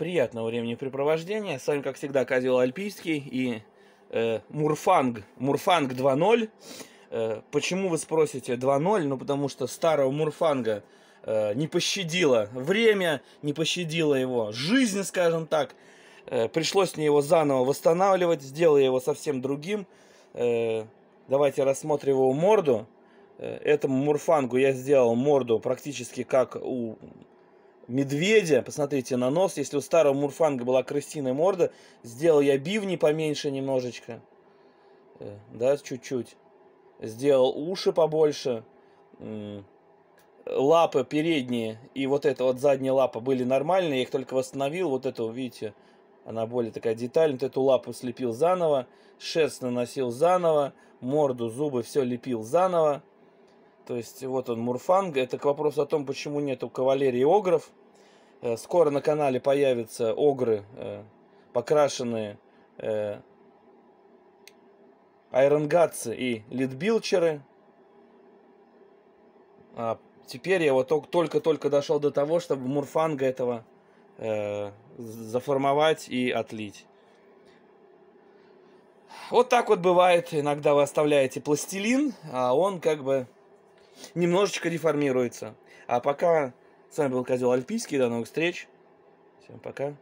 приятного времяпрепровождения. С вами, как всегда, Козел Альпийский и э, Мурфанг. Мурфанг 2.0. Э, почему вы спросите 2.0? Ну, потому что старого Мурфанга э, не пощадило время, не пощадило его жизнь, скажем так. Э, пришлось мне его заново восстанавливать, сделал его совсем другим. Э, давайте рассмотрим его морду. Э, этому Мурфангу я сделал морду практически как у медведя. Посмотрите на нос. Если у старого Мурфанга была крысиная морда, сделал я бивни поменьше немножечко. Э, да, чуть-чуть. Сделал уши побольше. Лапы передние и вот эта вот задняя лапа были нормальные. Я их только восстановил. Вот эту, видите, она более такая детальная. Вот эту лапу слепил заново. Шерсть наносил заново. Морду, зубы, все лепил заново. То есть вот он Мурфанг. Это к вопросу о том, почему нету кавалерии огров. Э, скоро на канале появятся огры, э, покрашенные э, айронгатцы и литбилчеры. А теперь я вот только-только дошел до того, чтобы Мурфанга этого заформовать и отлить. Вот так вот бывает. Иногда вы оставляете пластилин, а он как бы немножечко деформируется. А пока с вами был Козел Альпийский. До новых встреч. Всем пока.